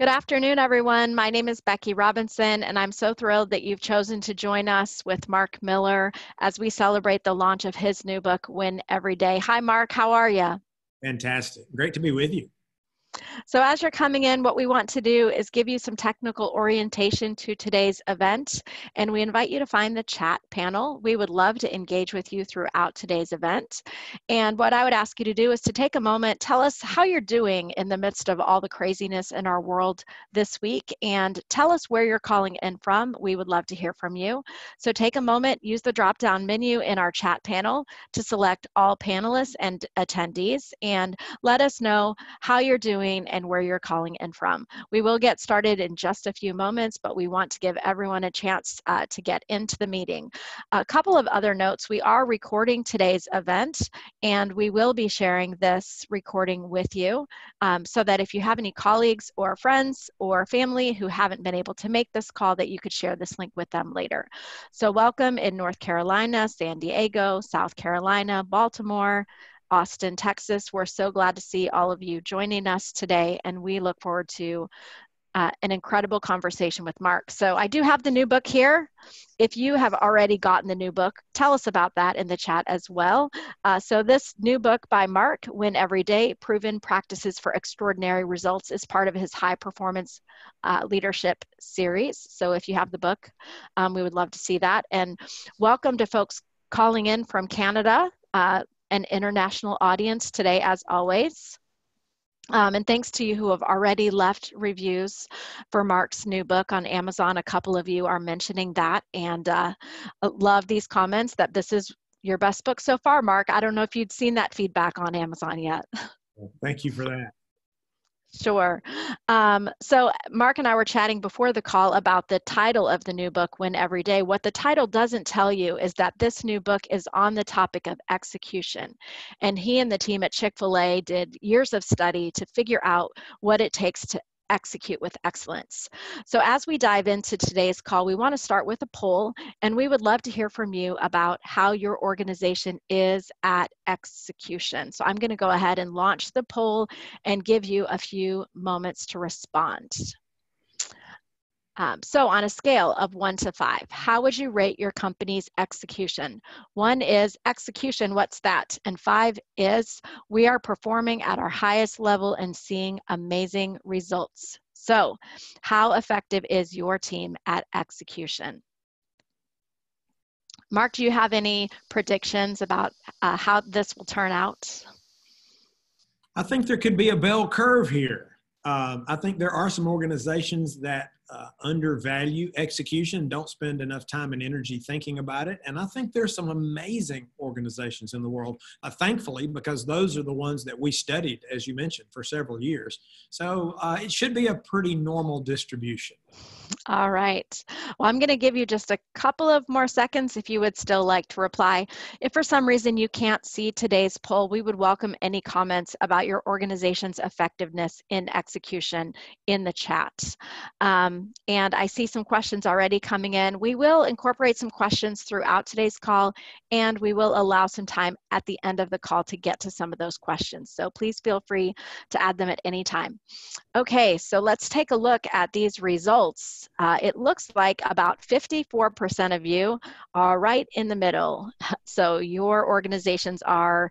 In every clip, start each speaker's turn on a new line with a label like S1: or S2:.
S1: Good afternoon, everyone. My name is Becky Robinson, and I'm so thrilled that you've chosen to join us with Mark Miller as we celebrate the launch of his new book, Win Every Day. Hi, Mark. How are you?
S2: Fantastic. Great to be with you.
S1: So as you're coming in, what we want to do is give you some technical orientation to today's event, and we invite you to find the chat panel. We would love to engage with you throughout today's event. And what I would ask you to do is to take a moment, tell us how you're doing in the midst of all the craziness in our world this week, and tell us where you're calling in from. We would love to hear from you. So take a moment, use the drop-down menu in our chat panel to select all panelists and attendees, and let us know how you're doing doing and where you're calling in from. We will get started in just a few moments, but we want to give everyone a chance uh, to get into the meeting. A couple of other notes, we are recording today's event and we will be sharing this recording with you um, so that if you have any colleagues or friends or family who haven't been able to make this call that you could share this link with them later. So welcome in North Carolina, San Diego, South Carolina, Baltimore, Austin, Texas. We're so glad to see all of you joining us today, and we look forward to uh, an incredible conversation with Mark. So I do have the new book here. If you have already gotten the new book, tell us about that in the chat as well. Uh, so this new book by Mark, Win Every Day, Proven Practices for Extraordinary Results is part of his high performance uh, leadership series. So if you have the book, um, we would love to see that. And welcome to folks calling in from Canada. Uh, an international audience today, as always. Um, and thanks to you who have already left reviews for Mark's new book on Amazon. A couple of you are mentioning that and uh, love these comments that this is your best book so far, Mark. I don't know if you'd seen that feedback on Amazon yet.
S2: thank you for that.
S1: Sure. Um, so Mark and I were chatting before the call about the title of the new book, Win Every Day. What the title doesn't tell you is that this new book is on the topic of execution. And he and the team at Chick-fil-A did years of study to figure out what it takes to execute with excellence. So as we dive into today's call, we want to start with a poll, and we would love to hear from you about how your organization is at execution. So I'm going to go ahead and launch the poll and give you a few moments to respond. Um, so on a scale of one to five, how would you rate your company's execution? One is execution, what's that? And five is we are performing at our highest level and seeing amazing results. So how effective is your team at execution? Mark, do you have any predictions about uh, how this will turn out?
S2: I think there could be a bell curve here. Um, I think there are some organizations that uh, undervalue execution, don't spend enough time and energy thinking about it. And I think there's some amazing organizations in the world, uh, thankfully, because those are the ones that we studied, as you mentioned, for several years. So uh, it should be a pretty normal distribution.
S1: All right. Well, I'm going to give you just a couple of more seconds if you would still like to reply. If for some reason you can't see today's poll, we would welcome any comments about your organization's effectiveness in execution in the chat. Um, and I see some questions already coming in. We will incorporate some questions throughout today's call, and we will allow some time at the end of the call to get to some of those questions. So please feel free to add them at any time. Okay, so let's take a look at these results uh, it looks like about 54% of you are right in the middle. So your organizations are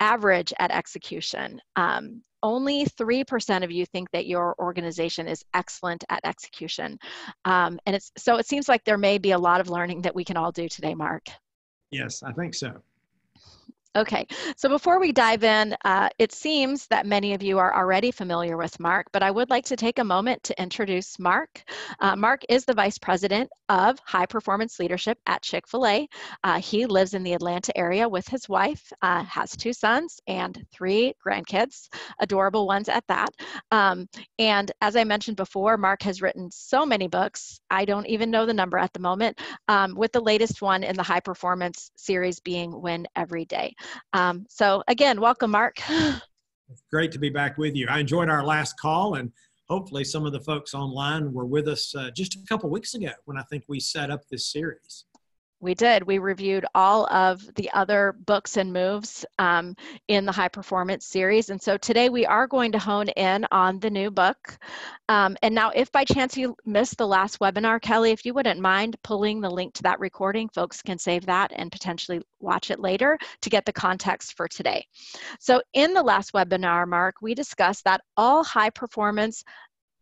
S1: average at execution. Um, only 3% of you think that your organization is excellent at execution. Um, and it's so it seems like there may be a lot of learning that we can all do today, Mark.
S2: Yes, I think so.
S1: Okay, so before we dive in, uh, it seems that many of you are already familiar with Mark, but I would like to take a moment to introduce Mark. Uh, Mark is the Vice President of High Performance Leadership at Chick-fil-A. Uh, he lives in the Atlanta area with his wife, uh, has two sons and three grandkids, adorable ones at that. Um, and as I mentioned before, Mark has written so many books, I don't even know the number at the moment, um, with the latest one in the High Performance series being Win Every Day. Um, so again, welcome, Mark.
S2: It's great to be back with you. I enjoyed our last call, and hopefully, some of the folks online were with us uh, just a couple weeks ago when I think we set up this series.
S1: We did. We reviewed all of the other books and moves um, in the high performance series. And so today we are going to hone in on the new book. Um, and now, if by chance you missed the last webinar, Kelly, if you wouldn't mind pulling the link to that recording, folks can save that and potentially watch it later to get the context for today. So, in the last webinar, Mark, we discussed that all high performance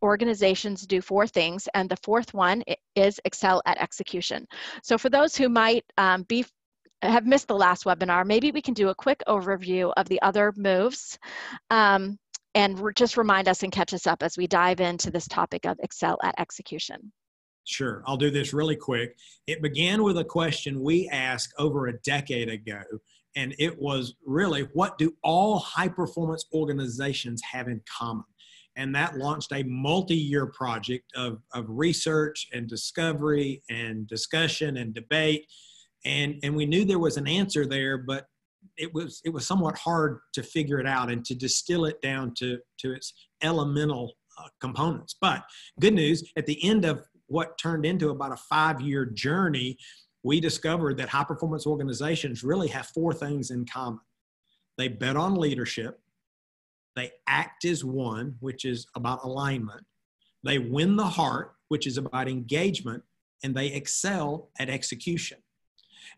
S1: organizations do four things, and the fourth one is excel at execution. So for those who might um, be have missed the last webinar, maybe we can do a quick overview of the other moves um, and just remind us and catch us up as we dive into this topic of excel at execution.
S2: Sure, I'll do this really quick. It began with a question we asked over a decade ago, and it was really what do all high performance organizations have in common? And that launched a multi-year project of, of research and discovery and discussion and debate. And and we knew there was an answer there but it was it was somewhat hard to figure it out and to distill it down to to its elemental uh, components. But good news at the end of what turned into about a five year journey we discovered that high performance organizations really have four things in common. They bet on leadership they act as one, which is about alignment. They win the heart, which is about engagement, and they excel at execution.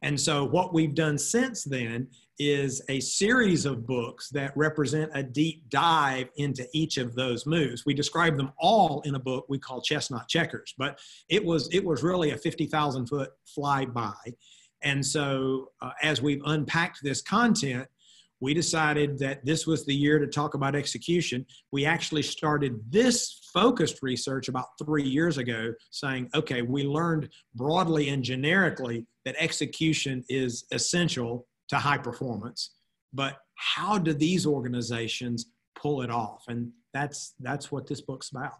S2: And so, what we've done since then is a series of books that represent a deep dive into each of those moves. We describe them all in a book we call Chess Not Checkers, but it was it was really a 50,000 foot flyby. And so, uh, as we've unpacked this content, we decided that this was the year to talk about execution. We actually started this focused research about three years ago, saying, okay, we learned broadly and generically that execution is essential to high performance. But how do these organizations pull it off? And that's that's what this book's about.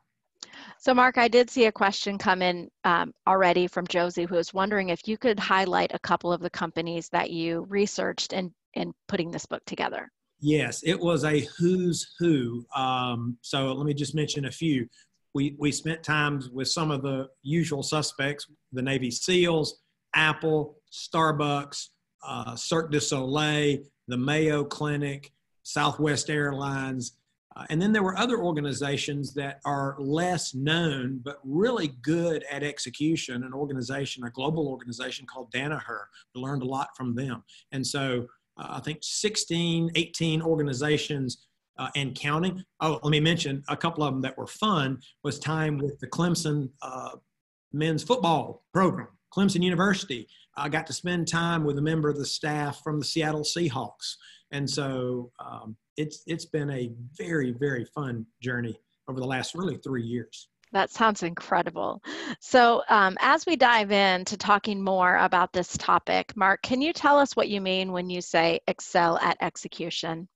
S1: So, Mark, I did see a question come in um, already from Josie, who was wondering if you could highlight a couple of the companies that you researched and in putting this book together?
S2: Yes, it was a who's who. Um, so let me just mention a few. We, we spent times with some of the usual suspects the Navy SEALs, Apple, Starbucks, uh, Cirque du Soleil, the Mayo Clinic, Southwest Airlines. Uh, and then there were other organizations that are less known but really good at execution. An organization, a global organization called Danaher. We learned a lot from them. And so I think 16, 18 organizations uh, and counting. Oh, let me mention a couple of them that were fun was time with the Clemson uh, men's football program, Clemson University. I got to spend time with a member of the staff from the Seattle Seahawks. And so um, it's, it's been a very, very fun journey over the last really three years.
S1: That sounds incredible. So, um, as we dive into talking more about this topic, Mark, can you tell us what you mean when you say excel at execution?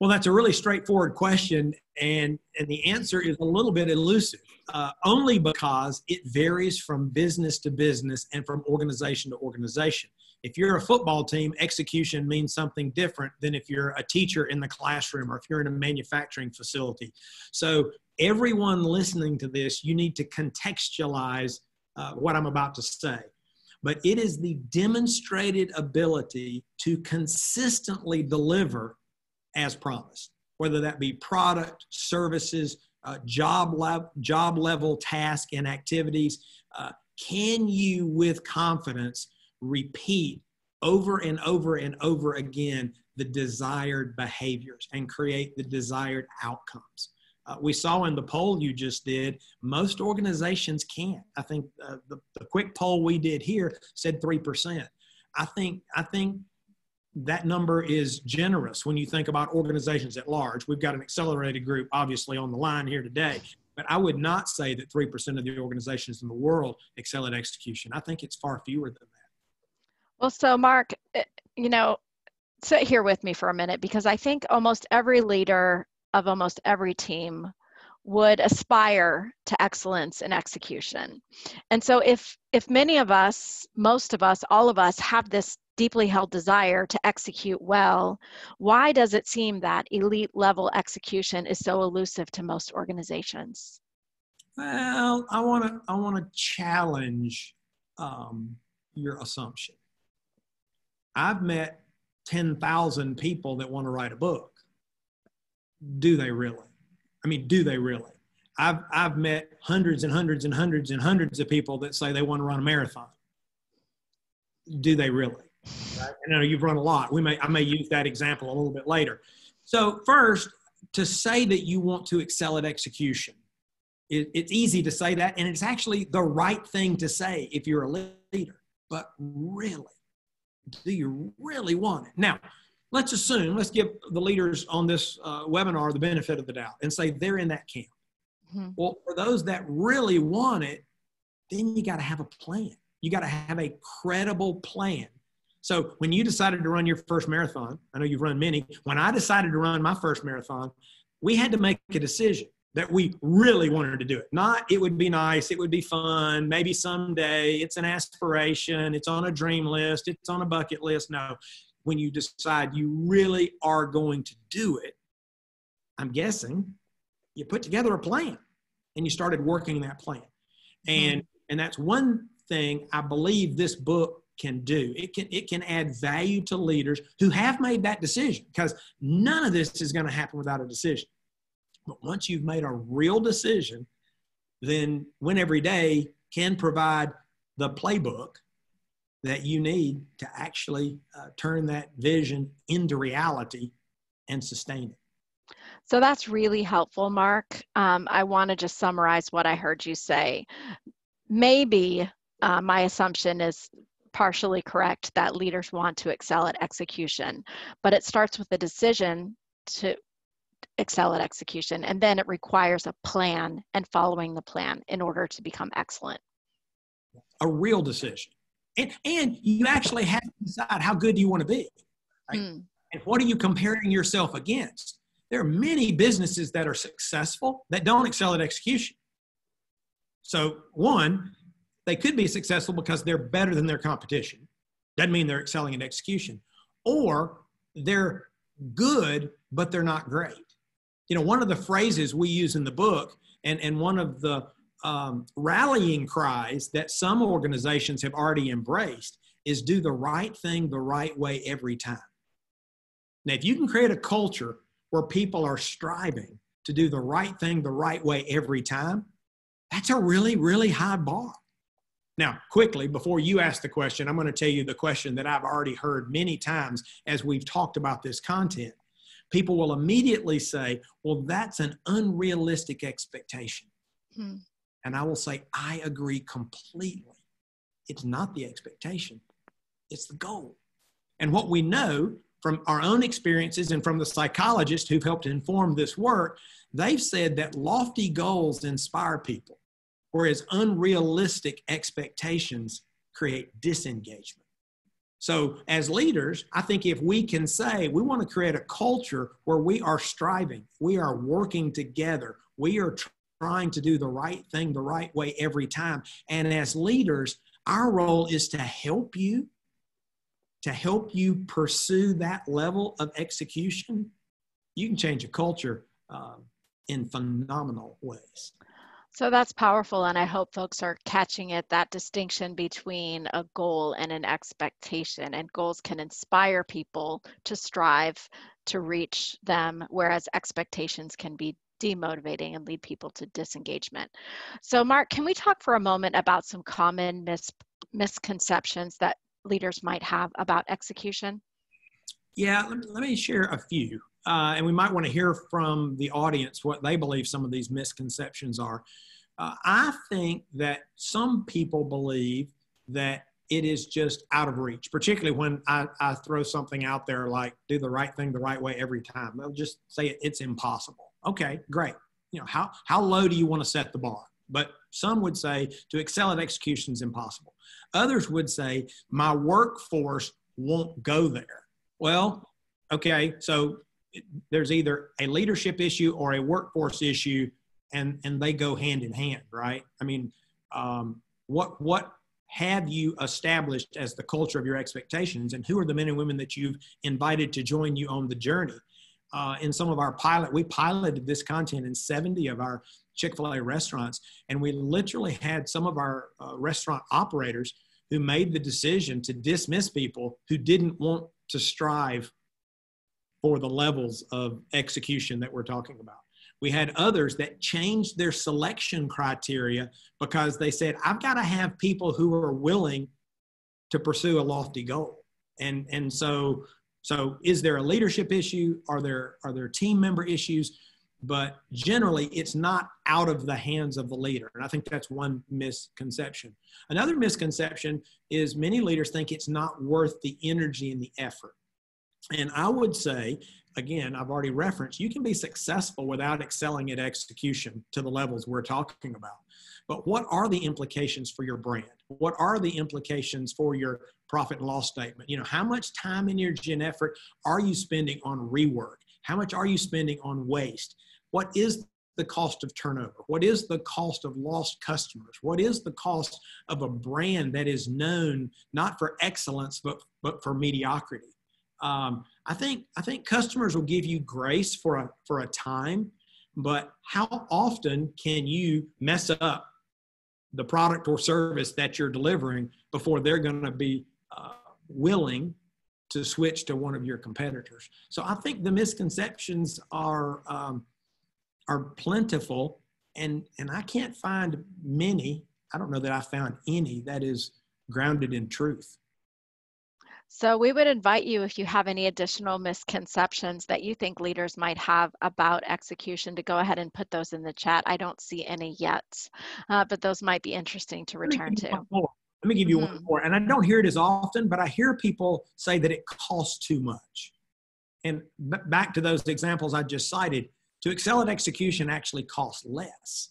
S2: Well, that's a really straightforward question, and, and the answer is a little bit elusive, uh, only because it varies from business to business and from organization to organization. If you're a football team, execution means something different than if you're a teacher in the classroom or if you're in a manufacturing facility. So everyone listening to this, you need to contextualize uh, what I'm about to say. But it is the demonstrated ability to consistently deliver as promised, whether that be product, services, uh, job, job level task and activities. Uh, can you, with confidence, repeat over and over and over again the desired behaviors and create the desired outcomes? uh, we saw in the poll you just did, most organizations can't. I think uh, the, the quick poll we did here said 3%. I think, I think that number is generous when you think about organizations at large. We've got an accelerated group obviously on the line here today, but I would not say that 3% of the organizations in the world excel at execution. I think it's far fewer than that.
S1: Well, so Mark, eh, you know, sit here with me for a minute because I think almost every leader of almost every team would aspire to excellence in execution. And so if if many of us, most of us, all of us have this deeply held desire to execute well, why does it seem that elite level execution is so elusive to most organizations?
S2: Well, I want to I want to challenge um, your assumption. I've met 10,000 people that want to write a book. Do they really? I mean, do they really? I've, I've met hundreds and hundreds and hundreds and hundreds of people that say they want to run a marathon. Do they really? Right? I know you've run a lot. We may, I may use that example a little bit later. So first, to say that you want to excel at execution, it, it's easy to say that, and it's actually the right thing to say if you're a leader. But really, do you really want it? Now, let's assume, let's give the leaders on this uh, webinar the benefit of the doubt and say they're in that camp. Mm-hmm. Well, for those that really want it, then you got to have a plan. You got to have a credible plan. So when you decided to run your first marathon, I know you've run many. When I decided to run my first marathon, we had to make a decision that we really wanted to do it. Not it would be nice, it would be fun, maybe someday, it's an aspiration, it's on a dream list, it's on a bucket list. No, when you decide you really are going to do it, I'm guessing you put together a plan and you started working that plan. And mm-hmm. and that's one thing I believe this book can do. It can it can add value to leaders who have made that decision because none of this is going to happen without a decision. But once you've made a real decision, then win every day can provide the playbook that you need to actually uh, turn that vision into reality and sustain it.
S1: So that's really helpful, Mark. Um, I want to just summarize what I heard you say. Maybe uh, my assumption is partially correct that leaders want to excel at execution, but it starts with the decision to excel at execution. And then it requires a plan and following the plan in order to become excellent.
S2: A real decision. And, and you actually have to decide how good do you want to be. Right? Hmm. And what are you comparing yourself against? There are many businesses that are successful that don't excel at execution. So, one, they could be successful because they're better than their competition. Doesn't mean they're excelling at execution. Or they're good, but they're not great you know, one of the phrases we use in the book and, and one of the um, rallying cries that some organizations have already embraced is do the right thing the right way every time. Now, if you can create a culture where people are striving to do the right thing the right way every time, that's a really, really high bar. Now, quickly, before you ask the question, I'm going to tell you the question that I've already heard many times as we've talked about this content people will immediately say, well, that's an unrealistic expectation. Hmm. And I will say, I agree completely. It's not the expectation, it's the goal. And what we know from our own experiences and from the psychologists who've helped inform this work, they've said that lofty goals inspire people, whereas unrealistic expectations create disengagement. So, as leaders, I think if we can say we want to create a culture where we are striving, we are working together, we are trying to do the right thing the right way every time. And as leaders, our role is to help you, to help you pursue that level of execution. You can change a culture um, in phenomenal ways.
S1: So that's powerful, and I hope folks are catching it that distinction between a goal and an expectation. And goals can inspire people to strive to reach them, whereas expectations can be demotivating and lead people to disengagement. So, Mark, can we talk for a moment about some common mis- misconceptions that leaders might have about execution?
S2: Yeah, let me, let me share a few. Uh, and we might want to hear from the audience what they believe some of these misconceptions are. Uh, I think that some people believe that it is just out of reach, particularly when I, I throw something out there like do the right thing the right way every time. They'll just say it, it's impossible. Okay, great. You know, how, how low do you want to set the bar? But some would say to excel at execution is impossible. Others would say my workforce won't go there. Well, okay, so there's either a leadership issue or a workforce issue and and they go hand in hand, right? I mean, um, what what have you established as the culture of your expectations, and who are the men and women that you've invited to join you on the journey? Uh, in some of our pilot, we piloted this content in 70 of our Chick fil A restaurants, and we literally had some of our uh, restaurant operators who made the decision to dismiss people who didn't want to strive for the levels of execution that we're talking about. We had others that changed their selection criteria because they said, I've got to have people who are willing to pursue a lofty goal. And, and so, so is there a leadership issue? Are there, are there team member issues? But generally, it's not out of the hands of the leader. And I think that's one misconception. Another misconception is many leaders think it's not worth the energy and the effort. And I would say, again, I've already referenced, you can be successful without excelling at execution to the levels we're talking about. But what are the implications for your brand? What are the implications for your profit and loss statement? You know, how much time, energy, and effort are you spending on rework? How much are you spending on waste? What is the cost of turnover? What is the cost of lost customers? What is the cost of a brand that is known not for excellence but but for mediocrity? Um, I think I think customers will give you grace for a for a time, but how often can you mess up the product or service that you're delivering before they're going to be uh, willing to switch to one of your competitors? So I think the misconceptions are um, are plentiful, and and I can't find many. I don't know that I found any that is grounded in truth.
S1: So we would invite you if you have any additional misconceptions that you think leaders might have about execution to go ahead and put those in the chat. I don't see any yet, uh, but those might be interesting to return to.
S2: Let me give you mm-hmm. one more. And I don't hear it as often, but I hear people say that it costs too much. And b- back to those examples I just cited, to excel at execution actually costs less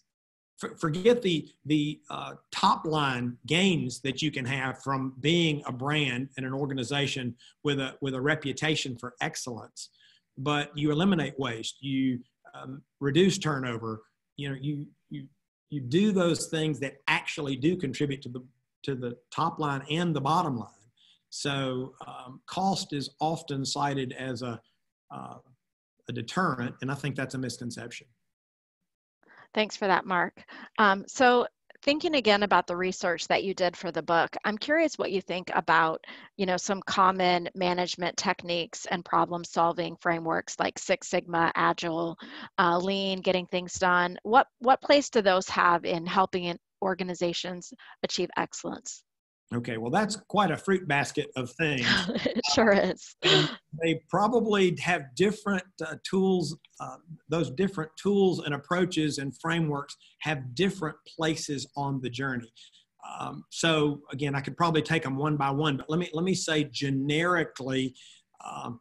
S2: forget the the uh, top line gains that you can have from being a brand and an organization with a with a reputation for excellence but you eliminate waste you um, reduce turnover you know you you you do those things that actually do contribute to the to the top line and the bottom line. So um, cost is often cited as a uh, a deterrent and i think that's a misconception
S1: Thanks for that, Mark. Um, so thinking again about the research that you did for the book, I'm curious what you think about, you know, some common management techniques and problem solving frameworks like Six Sigma, Agile, uh, Lean, getting things done. What, what place do those have in helping organizations achieve excellence?
S2: Okay, well, that's quite a fruit basket of things.
S1: it sure is.
S2: And they probably have different uh, tools, uh, those different tools and approaches and frameworks have different places on the journey. Um, so again, I could probably take them one by one, but let me let me say generically, um,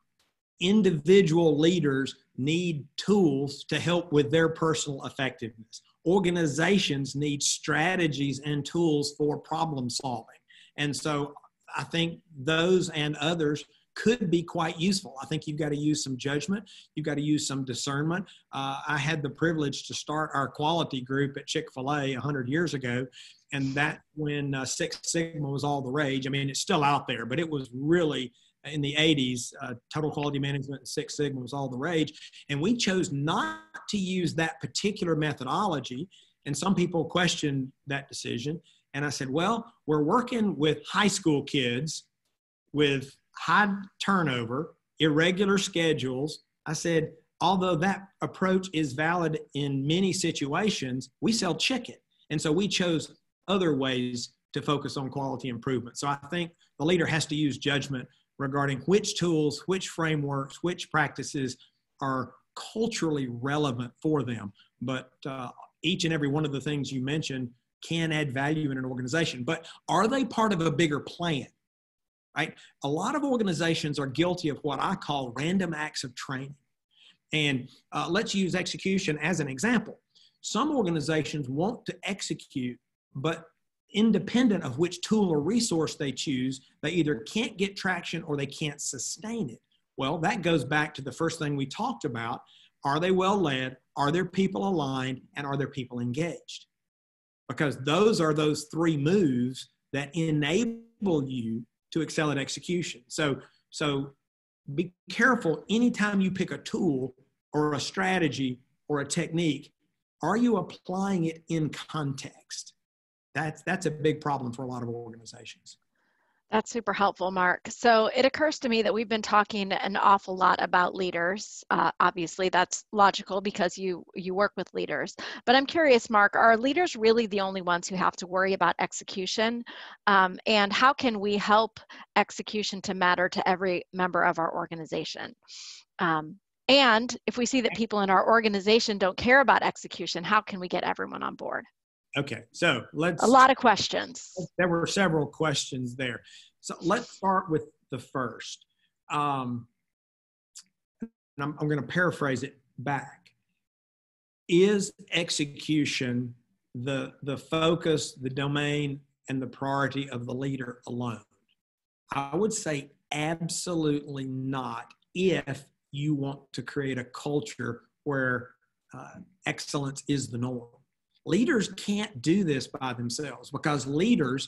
S2: individual leaders need tools to help with their personal effectiveness. Organizations need strategies and tools for problem solving. And so I think those and others could be quite useful. I think you've got to use some judgment. You've got to use some discernment. Uh, I had the privilege to start our quality group at Chick fil A 100 years ago. And that when uh, Six Sigma was all the rage. I mean, it's still out there, but it was really in the 80s, uh, total quality management and Six Sigma was all the rage. And we chose not to use that particular methodology. And some people questioned that decision. And I said, well, we're working with high school kids with high turnover, irregular schedules. I said, although that approach is valid in many situations, we sell chicken. And so we chose other ways to focus on quality improvement. So I think the leader has to use judgment regarding which tools, which frameworks, which practices are culturally relevant for them. But uh, each and every one of the things you mentioned can add value in an organization, but are they part of a bigger plan? Right? A lot of organizations are guilty of what I call random acts of training. And uh, let's use execution as an example. Some organizations want to execute, but independent of which tool or resource they choose, they either can't get traction or they can't sustain it. Well, that goes back to the first thing we talked about. Are they well led? Are their people aligned? And are their people engaged? Because those are those three moves that enable you to excel at execution. So, so be careful anytime you pick a tool or a strategy or a technique, are you applying it in context? That's, that's a big problem for a lot of organizations.
S1: That's super helpful, Mark. So it occurs to me that we've been talking an awful lot about leaders. Uh, obviously, that's logical because you you work with leaders. But I'm curious, Mark, are leaders really the only ones who have to worry about execution? Um, and how can we help execution to matter to every member of our organization? Um, and if we see that people in our organization don't care about execution, how can we get everyone on board?
S2: Okay, so let's.
S1: A lot of questions.
S2: There were several questions there. So let's start with the first. Um, I'm, I'm going to paraphrase it back. Is execution the, the focus, the domain, and the priority of the leader alone? I would say absolutely not if you want to create a culture where uh, excellence is the norm. Leaders can't do this by themselves because leaders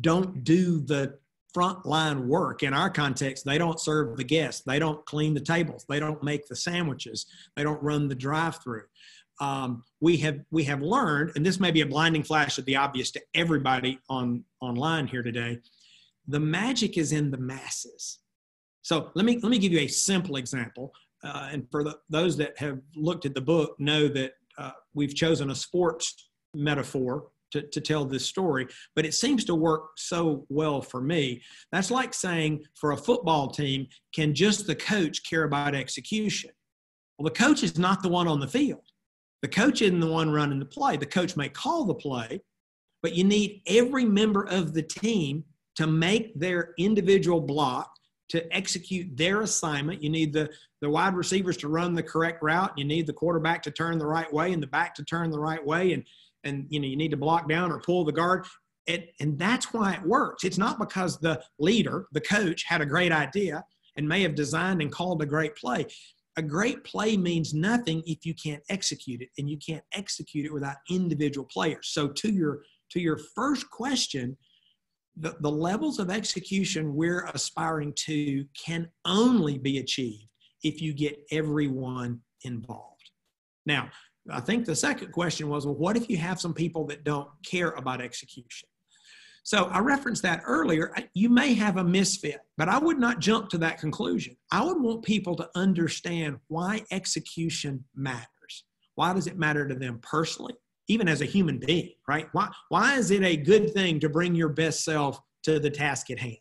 S2: don't do the frontline work. In our context, they don't serve the guests, they don't clean the tables, they don't make the sandwiches, they don't run the drive-through. Um, we have we have learned, and this may be a blinding flash of the obvious to everybody on online here today. The magic is in the masses. So let me let me give you a simple example. Uh, and for the, those that have looked at the book, know that uh, we've chosen a sports metaphor to, to tell this story, but it seems to work so well for me. That's like saying for a football team, can just the coach care about execution? Well, the coach is not the one on the field. The coach isn't the one running the play. The coach may call the play, but you need every member of the team to make their individual block to execute their assignment. You need the, the wide receivers to run the correct route. You need the quarterback to turn the right way and the back to turn the right way. And, and you know, you need to block down or pull the guard. And, and that's why it works. It's not because the leader, the coach, had a great idea and may have designed and called a great play. A great play means nothing if you can't execute it, and you can't execute it without individual players. So to your to your first question, the, the levels of execution we're aspiring to can only be achieved if you get everyone involved. Now, I think the second question was well, what if you have some people that don't care about execution? So I referenced that earlier. You may have a misfit, but I would not jump to that conclusion. I would want people to understand why execution matters. Why does it matter to them personally? Even as a human being, right? Why, why is it a good thing to bring your best self to the task at hand?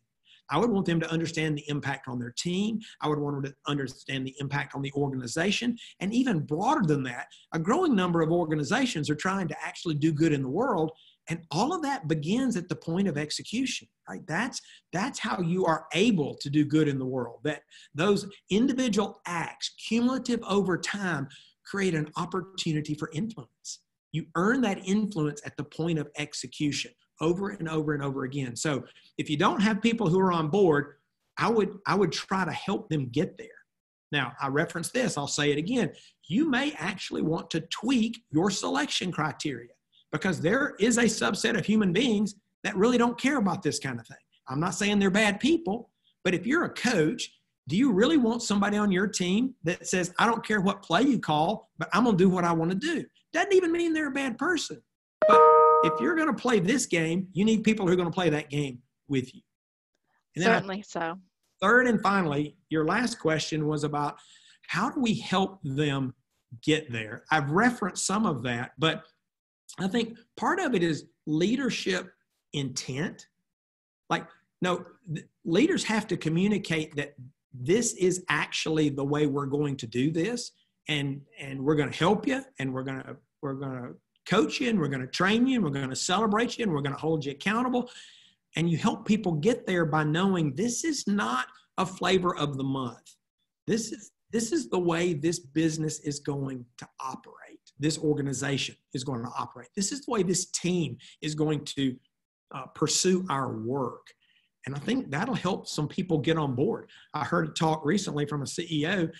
S2: I would want them to understand the impact on their team. I would want them to understand the impact on the organization. And even broader than that, a growing number of organizations are trying to actually do good in the world. And all of that begins at the point of execution, right? That's, that's how you are able to do good in the world. That those individual acts, cumulative over time, create an opportunity for influence. You earn that influence at the point of execution over and over and over again. So if you don't have people who are on board, I would I would try to help them get there. Now, I reference this, I'll say it again. You may actually want to tweak your selection criteria because there is a subset of human beings that really don't care about this kind of thing. I'm not saying they're bad people, but if you're a coach, do you really want somebody on your team that says, I don't care what play you call, but I'm going to do what I want to do? Doesn't even mean they're a bad person. But if you're going to play this game, you need people who are going to play that game with you.
S1: Certainly I, so.
S2: Third and finally, your last question was about how do we help them get there? I've referenced some of that, but I think part of it is leadership intent. Like, no, leaders have to communicate that this is actually the way we're going to do this and and we're going to help you and we're going to we're going to coach you and we're going to train you and we're going to celebrate you and we're going to hold you accountable. And you help people get there by knowing this is not a flavor of the month. This is this is the way this business is going to operate. This organization is going to operate. This is the way this team is going to uh, pursue our work. And i think that'll help some people get on board. I heard a talk recently from a ceo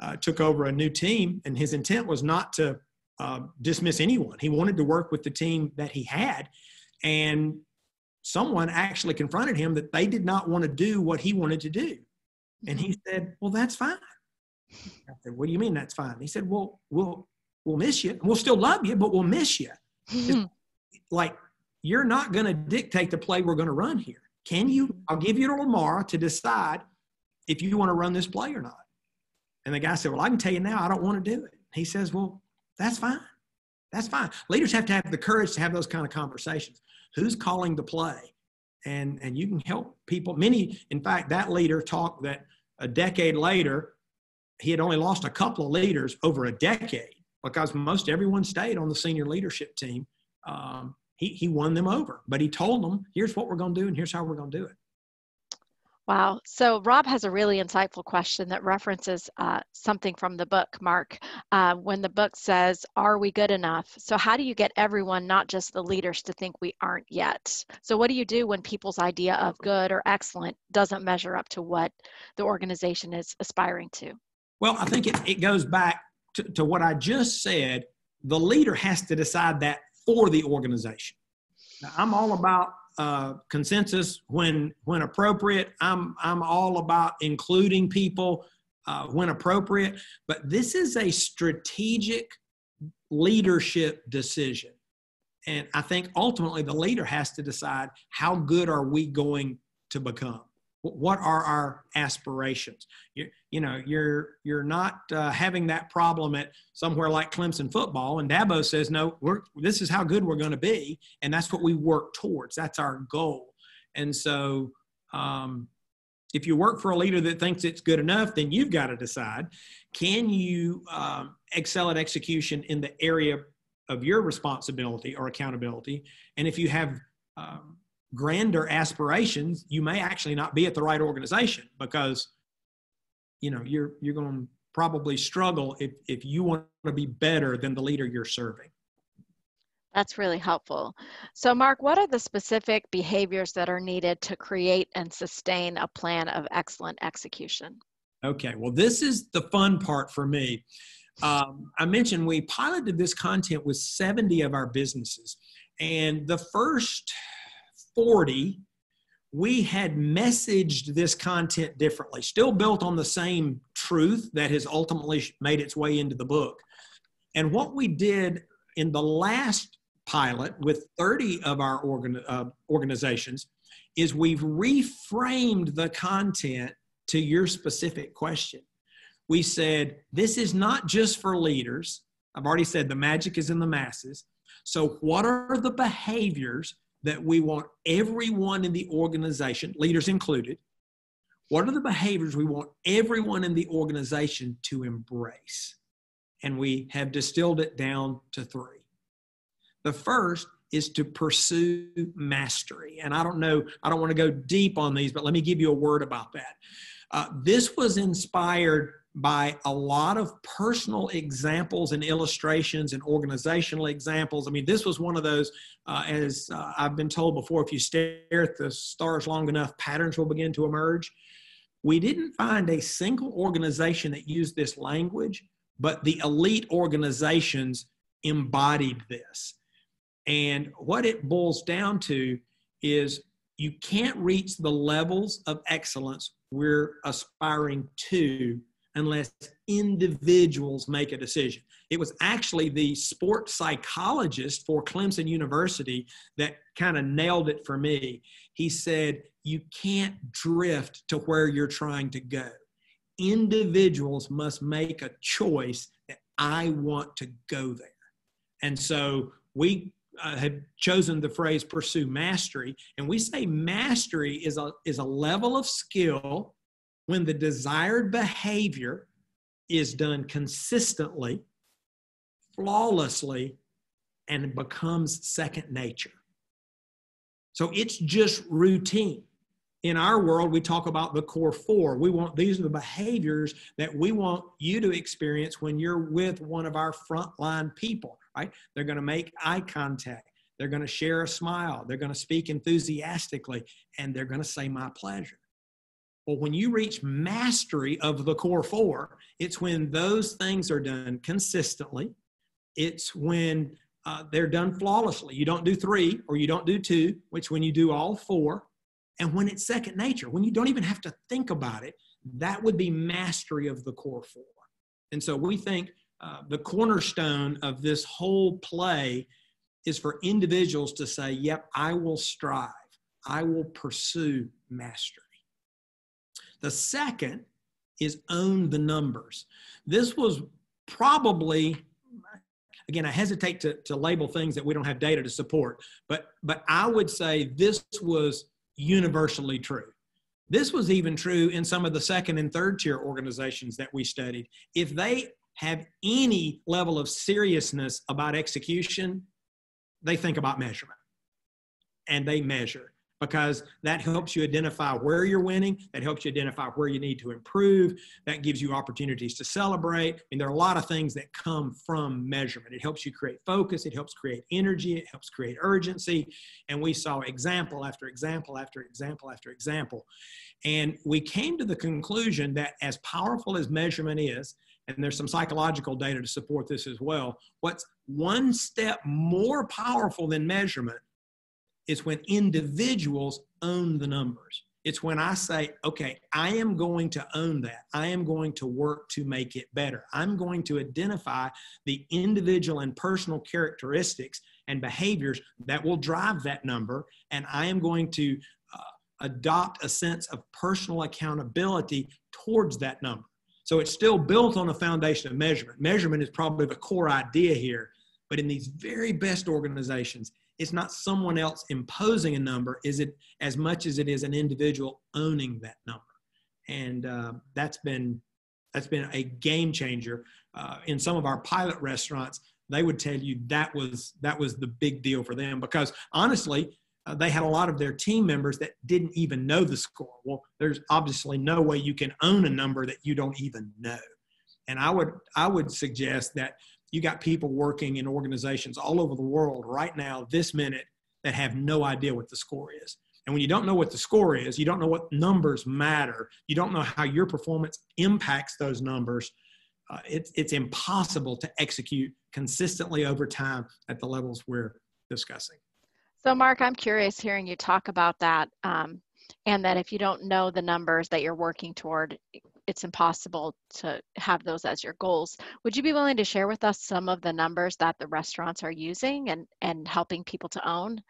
S2: uh, took over a new team, and his intent was not to uh, dismiss anyone. He wanted to work with the team that he had, and someone actually confronted him that they did not want to do what he wanted to do, and he mm-hmm. said, "Well, that's fine." I said, "What do you mean that's fine?" He said, "Well, we'll we'll miss you. We'll still love you, but we'll miss you. like you're not going to dictate the play we're going to run here." Can you, I'll give you tomorrow to decide if you want to run this play or not. And the guy said, Well, I can tell you now, I don't want to do it. He says, Well, that's fine. That's fine. Leaders have to have the courage to have those kind of conversations. Who's calling the play? And, and you can help people. Many, in fact, that leader talked that a decade later, he had only lost a couple of leaders over a decade because most everyone stayed on the senior leadership team. Um, he, he won them over, but he told them, here's what we're going to do and here's how we're going to do it.
S1: Wow. So Rob has a really insightful question that references uh, something from the book, Mark, uh, when the book says, Are we good enough? So, how do you get everyone, not just the leaders, to think we aren't yet? So, what do you do when people's idea of good or excellent doesn't measure up to what the organization is aspiring to?
S2: Well, I think it, it goes back to, to what I just said. The leader has to decide that for the organization. Now, I'm all about uh, consensus when when appropriate. I'm I'm all about including people uh, when appropriate. But this is a strategic leadership decision, and I think ultimately the leader has to decide how good are we going to become what are our aspirations? You, you know you're you're not uh, having that problem at somewhere like clemson football and dabo says no we're this is how good we're going to be and that's what we work towards. That's our goal. And so um, if you work for a leader that thinks it's good enough then you've got to decide can you um, excel at execution in the area of your responsibility or accountability? And if you have um, grander aspirations, you may actually not be at the right organization because you know you're you're going to probably struggle if if you want to be better than the leader you're serving.
S1: That's really helpful. So, Mark, what are the specific behaviors that are needed to create and sustain a plan of excellent execution?
S2: Okay, well, this is the fun part for me. Um, I mentioned we piloted this content with 70 of our businesses. And the first 40, we had messaged this content differently, still built on the same truth that has ultimately made its way into the book. And what we did in the last pilot with 30 of our organ, uh, organizations is we've reframed the content to your specific question. We said, this is not just for leaders. I've already said the magic is in the masses. So, what are the behaviors that we want everyone in the organization, leaders included, what are the behaviors we want everyone in the organization to embrace? And we have distilled it down to three. The first is to pursue mastery. And I don't know, I don't want to go deep on these, but let me give you a word about that. Uh, this was inspired by a lot of personal examples and illustrations and organizational examples. I mean, this was one of those, uh, as uh, I've been told before, if you stare at the stars long enough, patterns will begin to emerge. We didn't find a single organization that used this language, but the elite organizations embodied this. And what it boils down to is you can't reach the levels of excellence we're aspiring to unless individuals make a decision. It was actually the sports psychologist for Clemson University that kind of nailed it for me. He said, You can't drift to where you're trying to go. Individuals must make a choice that I want to go there. And so we uh, had chosen the phrase pursue mastery. And we say mastery is a, is a level of skill when the desired behavior is done consistently, flawlessly, and becomes second nature. So it's just routine. In our world, we talk about the core four. We want these are the behaviors that we want you to experience when you're with one of our frontline people, right? They're going to make eye contact. They're going to share a smile. They're going to speak enthusiastically, and they're going to say, My pleasure. Well, when you reach mastery of the core four, it's when those things are done consistently. It's when uh, they're done flawlessly. You don't do three or you don't do two, which when you do all four. And when it's second nature, when you don't even have to think about it, that would be mastery of the core four. And so we think uh, the cornerstone of this whole play is for individuals to say, yep, I will strive. I will pursue mastery. The second is own the numbers. This was probably again i hesitate to, to label things that we don't have data to support but but i would say this was universally true. This was even true in some of the second and third tier organizations that we studied. If they have any level of seriousness about execution they think about measurement. And they measure because that helps you identify where you're winning. That helps you identify where you need to improve. That gives you opportunities to celebrate. And there are a lot of things that come from measurement. It helps you create focus. It helps create energy. It helps create urgency. And we saw example after example after example after example. And we came to the conclusion that as powerful as measurement is, and there's some psychological data to support this as well, what's one step more powerful than measurement is when individuals own the numbers. It's when I say, okay, I am going to own that. I am going to work to make it better. I'm going to identify the individual and personal characteristics and behaviors that will drive that number. And I am going to uh, adopt a sense of personal accountability towards that number. So it's still built on a foundation of measurement. Measurement is probably the core idea here. But in these very best organizations, it's not someone else imposing a number. Is it as much as it is an individual owning that number? And uh, that's been that's been a game changer. Uh, in some of our pilot restaurants they would tell you that was that was the big deal for them because honestly uh, they had a lot of their team members that didn't even know the score. Well there's obviously no way you can own a number that you don't even know. And i would i would suggest that you got people working in organizations all over the world right now, this minute, that have no idea what the score is. And when you don't know what the score is, you don't know what numbers matter, you don't know how your performance impacts those numbers, uh, it's, it's impossible to execute consistently over time at the levels we're discussing.
S1: So, Mark, I'm curious hearing you talk about that. Um, and that if you don't know the numbers that you're working toward, it's impossible to have those as your goals. Would you be willing to share with us some of the numbers that the restaurants are using and, and helping people to own?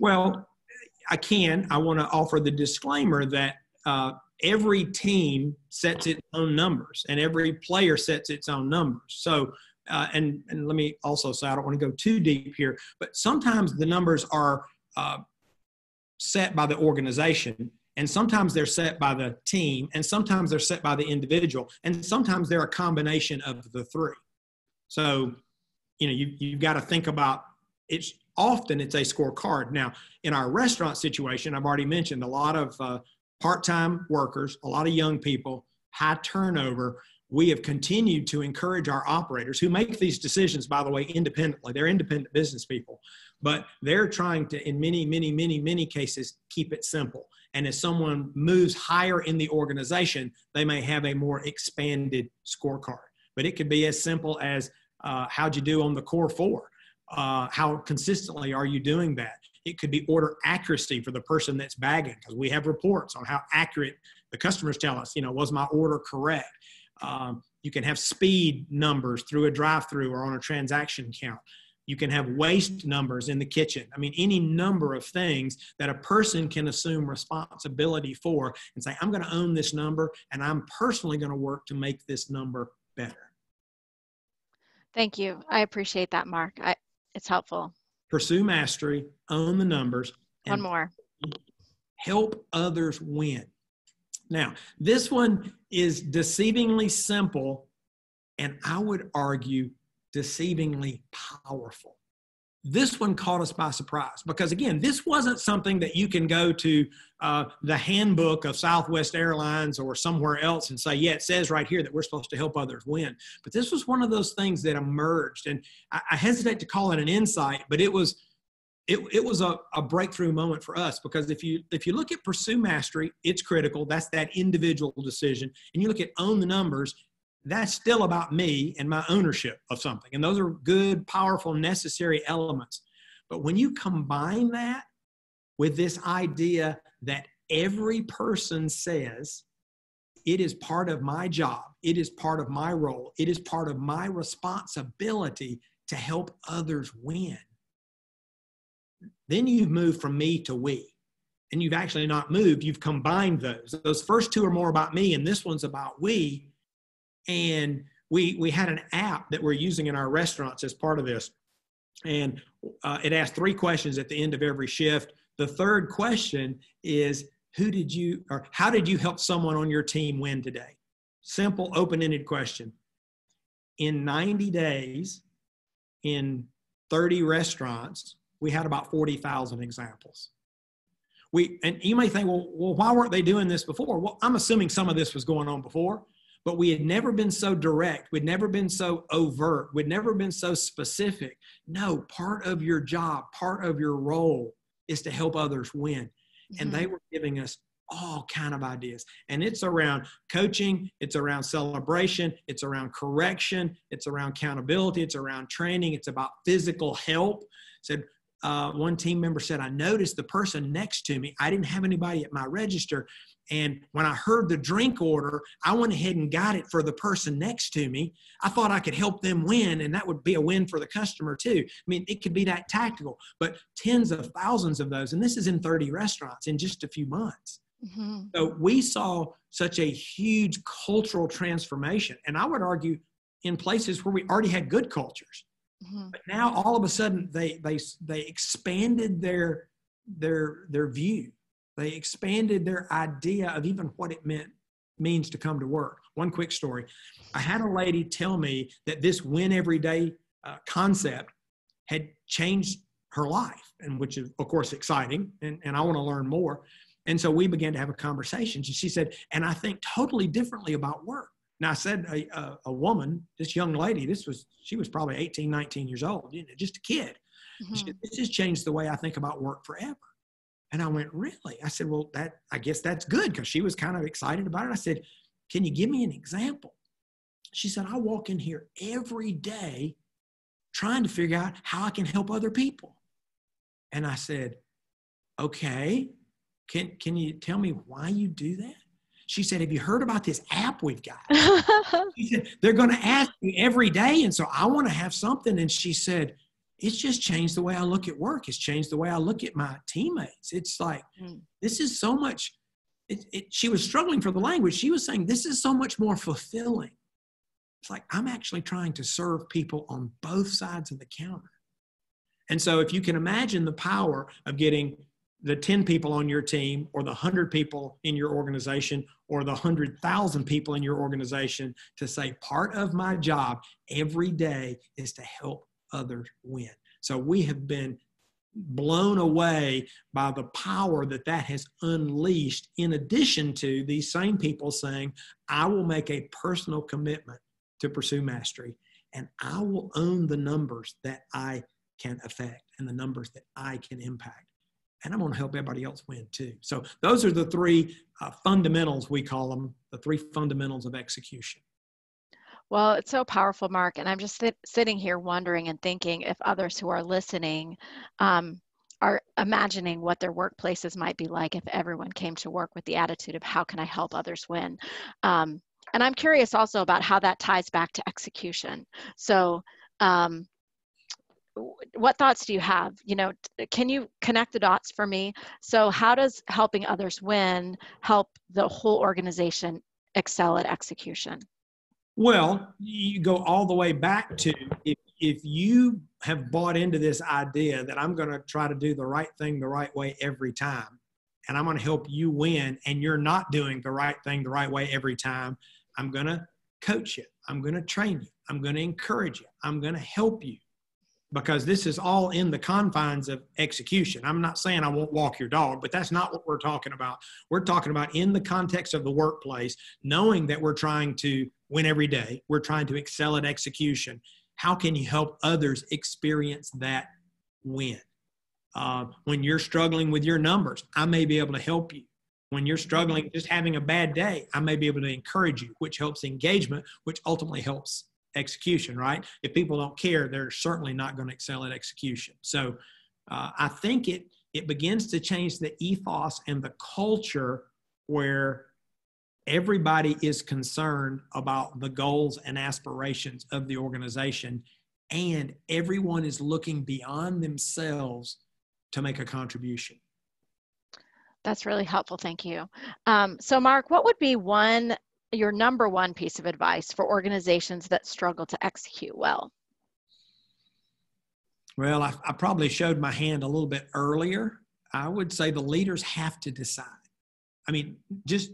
S2: Well, I can. I want to offer the disclaimer that uh, every team sets its own numbers and every player sets its own numbers. So, uh, and, and let me also say, I don't want to go too deep here, but sometimes the numbers are uh, set by the organization and sometimes they're set by the team and sometimes they're set by the individual and sometimes they're a combination of the three. So you know you, you've got to think about it's often it's a scorecard. Now in our restaurant situation i've already mentioned a lot of uh, part-time workers a lot of young people high turnover. We have continued to encourage our operators who make these decisions by the way independently. They're independent business people. But they're trying to in many many many many cases keep it simple and as someone moves higher in the organization, they may have a more expanded scorecard. But it could be as simple as uh, how'd you do on the core four? Uh, how consistently are you doing that? It could be order accuracy for the person that's bagging because we have reports on how accurate the customers tell us, you know, was my order correct? Um, you can have speed numbers through a drive through or on a transaction count. You can have waste numbers in the kitchen. I mean, any number of things that a person can assume responsibility for and say, I'm going to own this number and I'm personally going to work to make this number better.
S1: Thank you. I appreciate that, Mark. I, it's helpful.
S2: Pursue mastery, own the numbers.
S1: One more.
S2: Help others win. Now, this one is deceivingly simple, and I would argue deceivingly powerful. This one caught us by surprise because, again, this wasn't something that you can go to uh, the handbook of Southwest Airlines or somewhere else and say, yeah, it says right here that we're supposed to help others win. But this was one of those things that emerged. And I, I hesitate to call it an insight, but it was. It, it was a, a breakthrough moment for us because if you if you look at pursue mastery it's critical that's that individual decision and you look at own the numbers that's still about me and my ownership of something. And those are good, powerful, necessary elements. But when you combine that with this idea that every person says, it is part of my job, it is part of my role, it is part of my responsibility to help others win. Then you've moved from me to we. and you've actually not moved. You've combined those. Those first two are more about me, and this one's about we. And we we had an app that we're using in our restaurants as part of this, and uh, it asked three questions at the end of every shift. The third question is, who did you or how did you help someone on your team win today? Simple, open-ended question. In 90 days, in 30 restaurants, we had about 40,000 examples we and you may think well, well why weren't they doing this before well i'm assuming some of this was going on before but we had never been so direct we'd never been so overt we'd never been so specific no part of your job part of your role is to help others win mm-hmm. and they mm-hmm. were giving us all kind of ideas and it's around coaching it's around celebration it's around correction it's around accountability it's around training it's about physical help said uh, one team member said, I noticed the person next to me, I didn't have anybody at my register. And when I heard the drink order, I went ahead and got it for the person next to me. I thought I could help them win, and that would be a win for the customer too. I mean, it could be that tactical, but tens of thousands of those. And this is in 30 restaurants in just a few months. Mm-hmm. So we saw such a huge cultural transformation. And I would argue in places where we already had good cultures. Mm-hmm. But now all of a sudden they they they expanded their their their view. They expanded their idea of even what it meant means to come to work. One quick story. I had a lady tell me that this win every day uh, concept had changed her life, and which is of course exciting, and, and I want to learn more. And so we began to have a conversation. And She said, and I think totally differently about work. Now I said a, a, a, woman, this young lady, this was she was probably 18, 19 years old, you know, just a kid. Mm-hmm. Said, this has changed the way I think about work forever. And I went, really? I said, well, that I guess that's good because she was kind of excited about it. I said, can you give me an example? She said, I walk in here every day trying to figure out how I can help other people. And I said, okay, can, can you tell me why you do that? She said, Have you heard about this app we've got? she said, They're going to ask me every day. And so I want to have something. And she said, It's just changed the way I look at work. It's changed the way I look at my teammates. It's like, mm. this is so much. It, it, she was struggling for the language. She was saying, This is so much more fulfilling. It's like, I'm actually trying to serve people on both sides of the counter. And so, if you can imagine the power of getting the 10 people on your team or the 100 people in your organization or the 100,000 people in your organization to say part of my job every day is to help others win. So we have been blown away by the power that that has unleashed in addition to these same people saying I will make a personal commitment to pursue mastery and I will own the numbers that I can affect and the numbers that I can impact and I'm going to help everybody else win too. So those are the three uh, fundamentals we call them, the three fundamentals of execution.
S1: Well, it's so powerful, Mark, and I'm just sit, sitting here wondering and thinking if others who are listening um, are imagining what their workplaces might be like if everyone came to work with the attitude of how can I help others win. Um, and I'm curious also about how that ties back to execution. So um, what thoughts do you have you know can you connect the dots for me so how does helping others win help the whole organization excel at execution
S2: well you go all the way back to if, if you have bought into this idea that i'm going to try to do the right thing the right way every time and i'm going to help you win and you're not doing the right thing the right way every time i'm going to coach you i'm going to train you i'm going to encourage you i'm going to help you because this is all in the confines of execution. I'm not saying I won't walk your dog, but that's not what we're talking about. We're talking about in the context of the workplace, knowing that we're trying to win every day, we're trying to excel at execution. How can you help others experience that win? Uh, when you're struggling with your numbers, I may be able to help you. When you're struggling, just having a bad day, I may be able to encourage you, which helps engagement, which ultimately helps execution, right? If people don't care, they're certainly not going to excel at execution. So uh, I think it it begins to change the ethos and the culture where everybody is concerned about the goals and aspirations of the organization and everyone is looking beyond themselves to make a contribution
S1: That's really helpful. Thank you. Um, so, Mark, what would be one, your number one piece of advice for organizations that struggle to execute well?
S2: Well, I, I probably showed my hand a little bit earlier. I would say the leaders have to decide. I mean, just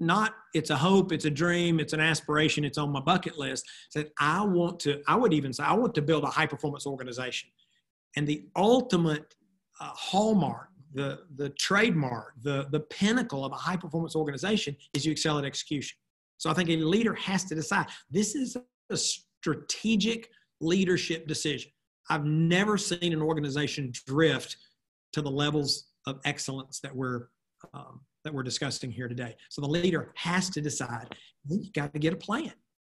S2: not it's a hope, it's a dream, it's an aspiration, it's on my bucket list. Said I want to, I would even say I want to build a high performance organization. And the ultimate uh, hallmark, the the trademark, the the pinnacle of a high performance organization is you excel at execution. So I think a leader has to decide. This is a strategic leadership decision. I've never seen an organization drift to the levels of excellence that we're um, that we're discussing here today. So the leader has to decide. You've got to get a plan.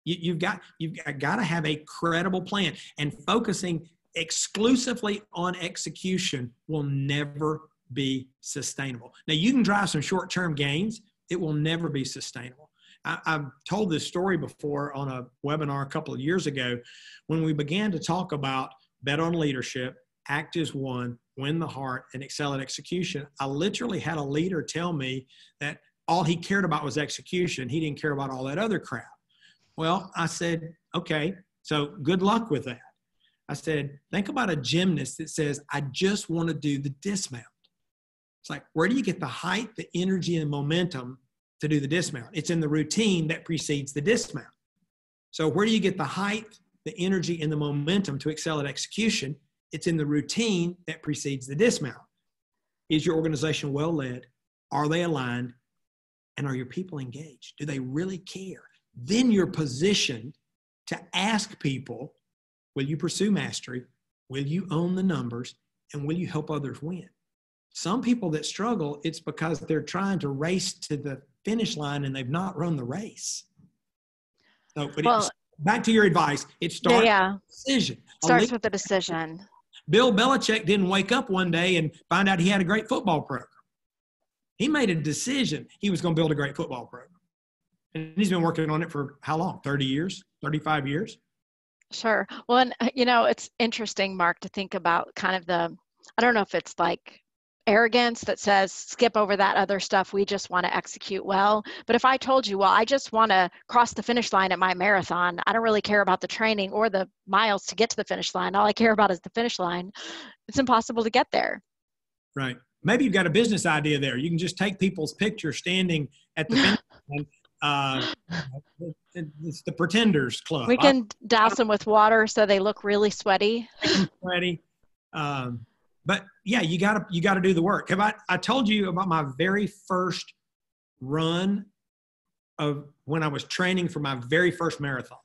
S2: You, have got you've got to have a credible plan, and focusing exclusively on execution will never be sustainable. Now you can drive some short-term gains. It will never be sustainable. I, have told this story before on a webinar a couple of years ago when we began to talk about bet on leadership, act as one, win the heart, and excel at execution. I literally had a leader tell me that all he cared about was execution. He didn't care about all that other crap. Well, I said, okay, so good luck with that. I said, think about a gymnast that says, I just want to do the dismount. It's like, where do you get the height, the energy, and momentum to do the dismount? It's in the routine that precedes the dismount. So, where do you get the height, the energy, and the momentum to excel at execution? It's in the routine that precedes the dismount. Is your organization well led? Are they aligned? And are your people engaged? Do they really care? Then you're positioned to ask people will you pursue mastery? Will you own the numbers? And will you help others win? Some people that struggle, it's because they're trying to race to the finish line and they've not run the race. So, but well, back to your advice, it starts yeah, yeah. with decision.
S1: Starts with a decision.
S2: Bill Belichick didn't wake up one day and find out he had a great football program. He made a decision he was going to build a great football program. And he's been working on it for how long? 30 years, 35 years?
S1: Sure. Well, and uh, you know, it's interesting, Mark, to think about kind of the, I don't know if it's like arrogance that says skip over that other stuff. We just want to execute well. But if i told you well i just want to cross the finish line at my marathon. I don't really care about the training or the miles to get to the finish line. All i care about is the finish line it's impossible to get there.
S2: Right. Maybe you've got a business idea there. You can just take people's picture standing at the finish line uh, it's the pretenders club.
S1: We can douse them with water so they look really sweaty.
S2: Sweaty. Um, but yeah, you gotta you gotta do the work. Have I I told you about my very first run of when I was training for my very first marathon?